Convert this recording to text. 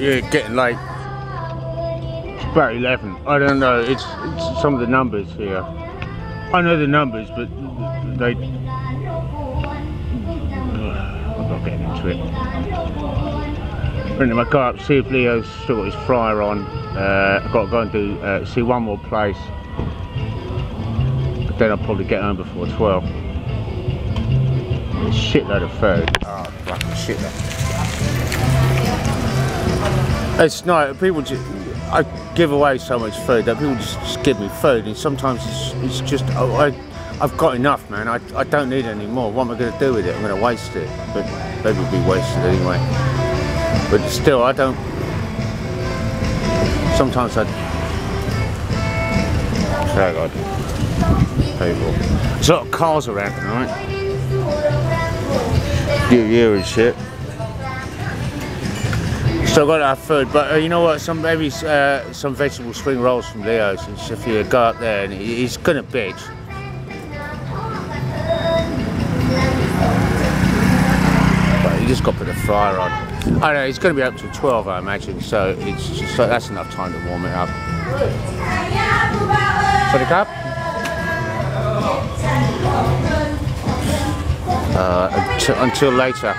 yeah, getting late. It's about 11. I don't know. It's, it's some of the numbers here. I know the numbers, but they. I'm not getting into it. Anyway, I car up, see if Leo's still got his fryer on. Uh, I've got to go and do uh, see one more place. But then I'll probably get home before 12. A shitload of food. Oh, fucking shitload. It's not, people just, I give away so much food that people just, just give me food and sometimes it's, it's just, oh, I, I've got enough man, I, I don't need any more. What am I going to do with it? I'm going to waste it. But maybe it'll be wasted anyway. But still, I don't, sometimes I, oh God, people. There's a lot of cars around tonight. New Year and shit. So I've got have food, but uh, you know what? Some maybe uh, some vegetable spring rolls from Leo's, and if you go up there, and he- he's gonna bitch. But you just got to put the fryer on. I know. It's to be up to 12, I imagine. So it's just that's enough time to warm it up. For the cup. Uh, until later.